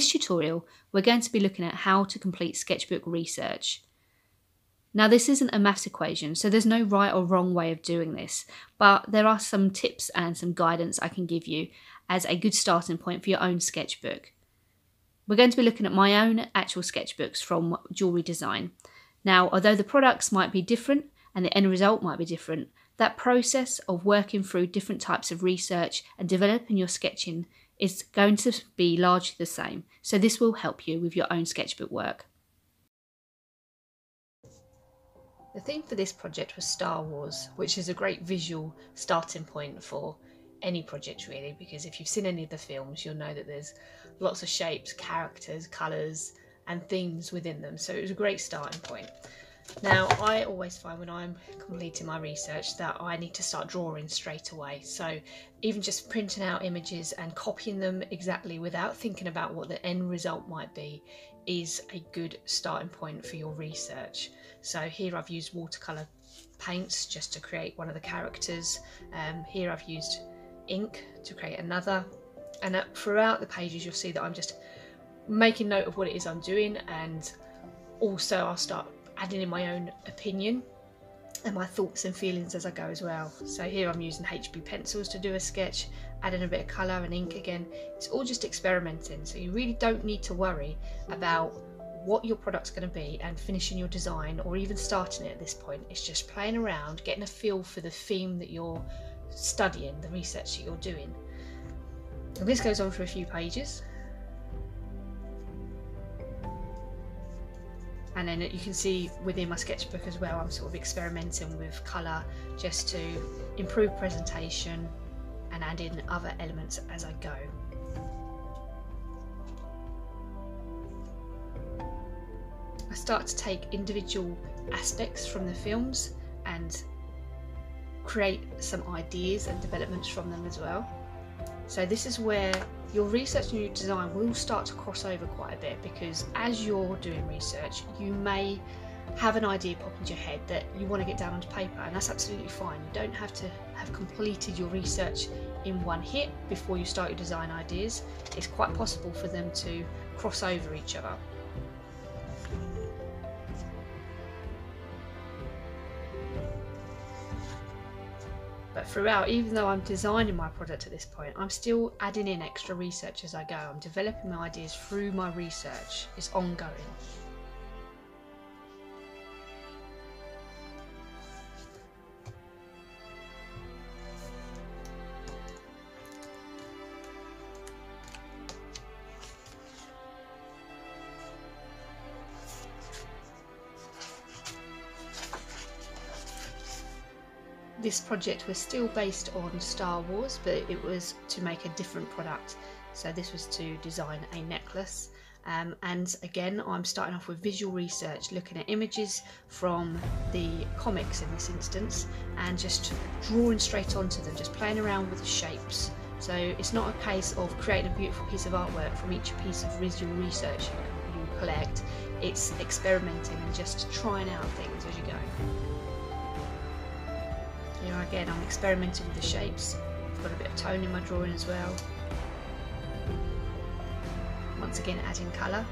this tutorial, we're going to be looking at how to complete sketchbook research. Now this isn't a maths equation, so there's no right or wrong way of doing this, but there are some tips and some guidance I can give you as a good starting point for your own sketchbook. We're going to be looking at my own actual sketchbooks from Jewellery Design. Now, although the products might be different and the end result might be different, that process of working through different types of research and developing your sketching is going to be largely the same, so this will help you with your own sketchbook work. The theme for this project was Star Wars, which is a great visual starting point for any project really, because if you've seen any of the films, you'll know that there's lots of shapes, characters, colours, and themes within them. So it was a great starting point. Now, I always find when I'm completing my research that I need to start drawing straight away. So, even just printing out images and copying them exactly without thinking about what the end result might be is a good starting point for your research. So, here I've used watercolour paints just to create one of the characters. Um, here I've used ink to create another. And uh, throughout the pages, you'll see that I'm just making note of what it is I'm doing, and also I'll start adding in my own opinion and my thoughts and feelings as I go as well. So here I'm using HB pencils to do a sketch, adding a bit of colour and ink again. It's all just experimenting, so you really don't need to worry about what your product's going to be and finishing your design or even starting it at this point. It's just playing around, getting a feel for the theme that you're studying, the research that you're doing. And this goes on for a few pages. And then you can see within my sketchbook as well, I'm sort of experimenting with colour just to improve presentation and add in other elements as I go. I start to take individual aspects from the films and create some ideas and developments from them as well. So this is where your research and your design will start to cross over quite a bit because as you're doing research, you may have an idea pop into your head that you want to get down onto paper, and that's absolutely fine. You don't have to have completed your research in one hit before you start your design ideas. It's quite possible for them to cross over each other. But throughout, even though I'm designing my product at this point, I'm still adding in extra research as I go. I'm developing my ideas through my research. It's ongoing. This project was still based on Star Wars, but it was to make a different product. So this was to design a necklace. Um, and again, I'm starting off with visual research, looking at images from the comics in this instance, and just drawing straight onto them, just playing around with the shapes. So it's not a case of creating a beautiful piece of artwork from each piece of visual research you, you collect. It's experimenting and just trying out things as you go. Again, I'm experimenting with the shapes. I've got a bit of tone in my drawing as well. Once again, adding colour.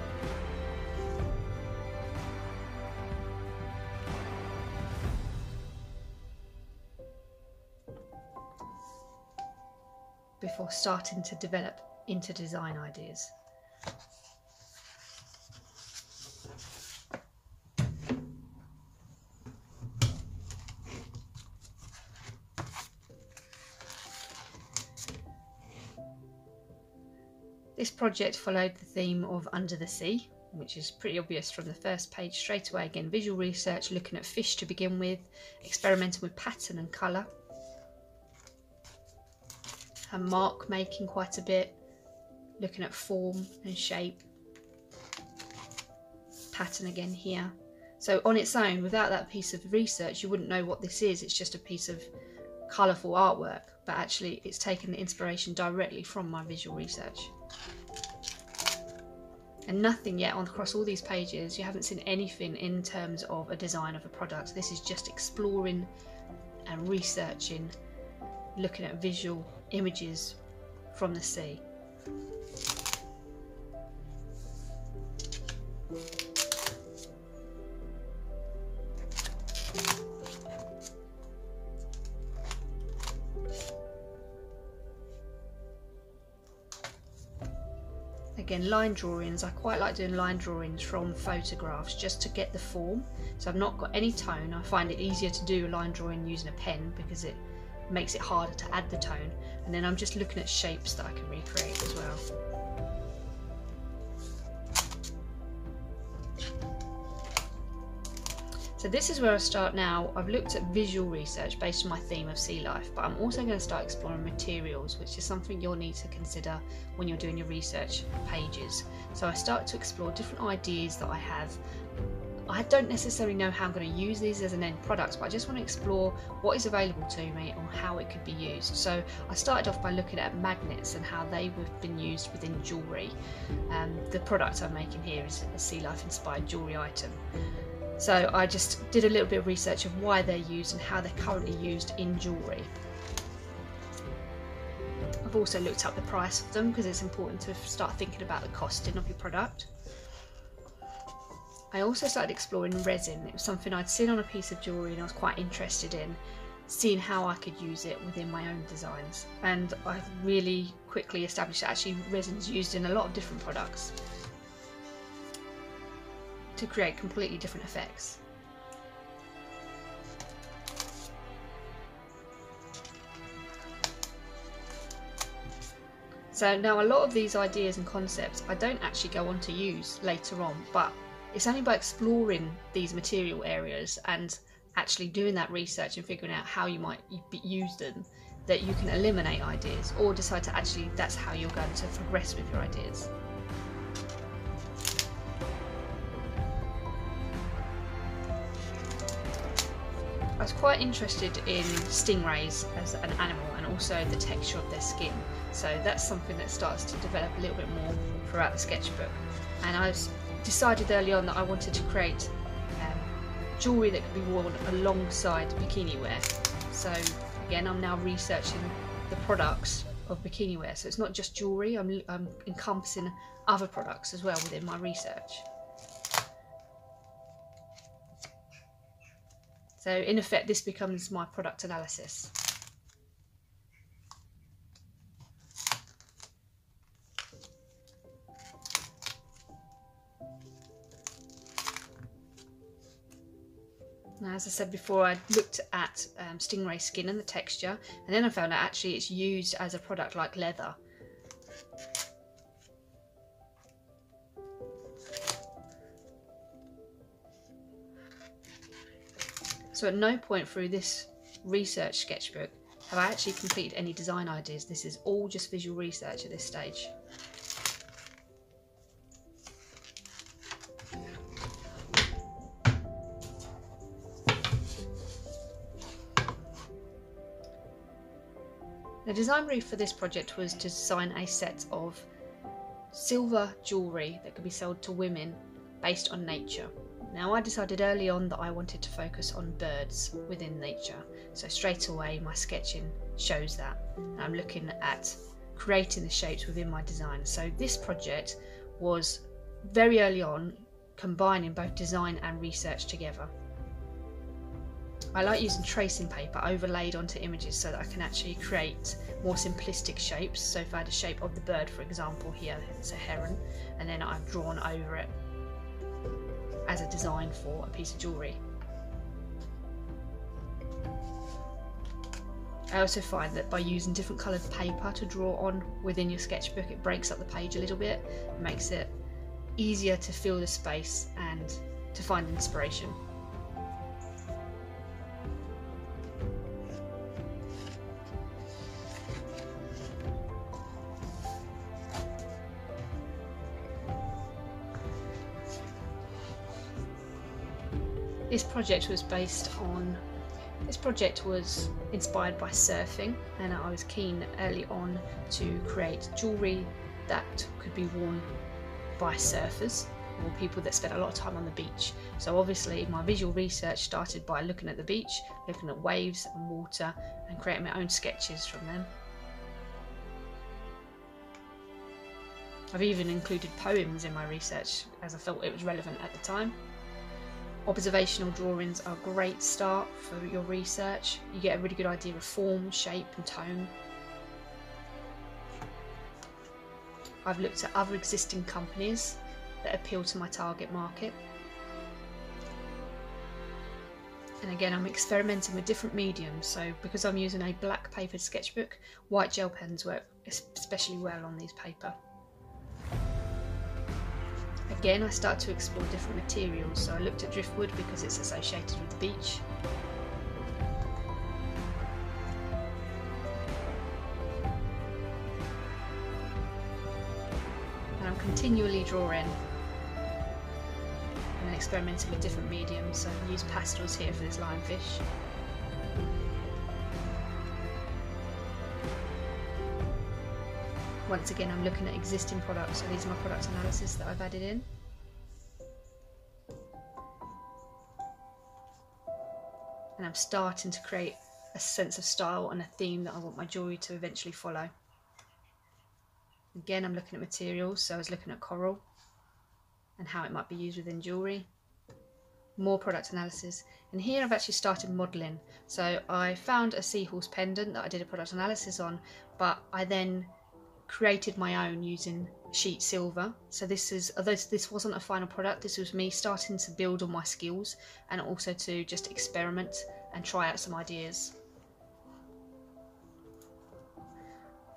Before starting to develop into design ideas. This project followed the theme of Under the Sea, which is pretty obvious from the first page straight away. Again, visual research, looking at fish to begin with, experimenting with pattern and colour. And mark making quite a bit, looking at form and shape. Pattern again here. So on its own, without that piece of research, you wouldn't know what this is. It's just a piece of colourful artwork, but actually it's taken the inspiration directly from my visual research and nothing yet on across all these pages. You haven't seen anything in terms of a design of a product. This is just exploring and researching looking at visual images from the sea again line drawings I quite like doing line drawings from photographs just to get the form. So I've not got any tone. I find it easier to do a line drawing using a pen because it makes it harder to add the tone. And then I'm just looking at shapes that I can recreate as well. So this is where I start now. I've looked at visual research based on my theme of sea life, but I'm also going to start exploring materials, which is something you'll need to consider when you're doing your research pages. So I start to explore different ideas that I have. I don't necessarily know how I'm going to use these as an end product, but I just want to explore what is available to me or how it could be used. So I started off by looking at magnets and how they have been used within jewellery. Um, the product I'm making here is a sea life inspired jewellery item. So I just did a little bit of research of why they're used and how they're currently used in jewellery. I've also looked up the price of them because it's important to start thinking about the costing of your product. I also started exploring resin. It was something I'd seen on a piece of jewellery and I was quite interested in seeing how I could use it within my own designs. And I really quickly established that actually resin's used in a lot of different products to create completely different effects. So now a lot of these ideas and concepts I don't actually go on to use later on, but it's only by exploring these material areas and actually doing that research and figuring out how you might use them that you can eliminate ideas or decide to actually that's how you're going to progress with your ideas. Was quite interested in stingrays as an animal and also the texture of their skin. So that's something that starts to develop a little bit more throughout the sketchbook. And I decided early on that I wanted to create um, jewellery that could be worn alongside bikini wear. So again, I'm now researching the products of bikini wear. So it's not just jewellery, I'm, I'm encompassing other products as well within my research. So in effect, this becomes my product analysis. Now, as I said before, I looked at um, stingray skin and the texture, and then I found out actually it's used as a product like leather. So at no point through this research sketchbook have I actually completed any design ideas. This is all just visual research at this stage. The design brief for this project was to design a set of silver jewellery that could be sold to women based on nature. Now I decided early on that I wanted to focus on birds within nature, so straight away my sketching shows that. I'm looking at creating the shapes within my design. So this project was very early on combining both design and research together. I like using tracing paper overlaid onto images so that I can actually create more simplistic shapes. So if I had a shape of the bird, for example, here it's a heron, and then I've drawn over it as a design for a piece of jewellery. I also find that by using different coloured paper to draw on within your sketchbook, it breaks up the page a little bit, makes it easier to fill the space and to find inspiration. This project was based on this project was inspired by surfing and I was keen early on to create jewellery that could be worn by surfers or people that spend a lot of time on the beach. So obviously my visual research started by looking at the beach, looking at waves and water and creating my own sketches from them. I've even included poems in my research as I felt it was relevant at the time. Observational drawings are a great start for your research. You get a really good idea of form, shape and tone. I've looked at other existing companies that appeal to my target market. And again, I'm experimenting with different mediums. So because I'm using a black papered sketchbook, white gel pens work especially well on these paper. Again, I start to explore different materials. So I looked at driftwood because it's associated with the beach. And I'm continually drawing and experimenting with different mediums. So I use pastels here for this lionfish. Once again, I'm looking at existing products, so these are my product analysis that I've added in. And I'm starting to create a sense of style and a theme that I want my jewellery to eventually follow. Again, I'm looking at materials, so I was looking at coral and how it might be used within jewellery. More product analysis. And here I've actually started modelling. So I found a seahorse pendant that I did a product analysis on, but I then created my own using sheet silver. So this is, although this wasn't a final product, this was me starting to build on my skills and also to just experiment and try out some ideas.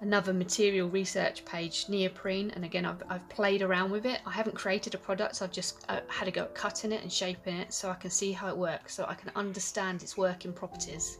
Another material research page, neoprene, and again I've, I've played around with it. I haven't created a product, so I've just uh, had a go at cutting it and shaping it so I can see how it works, so I can understand its working properties.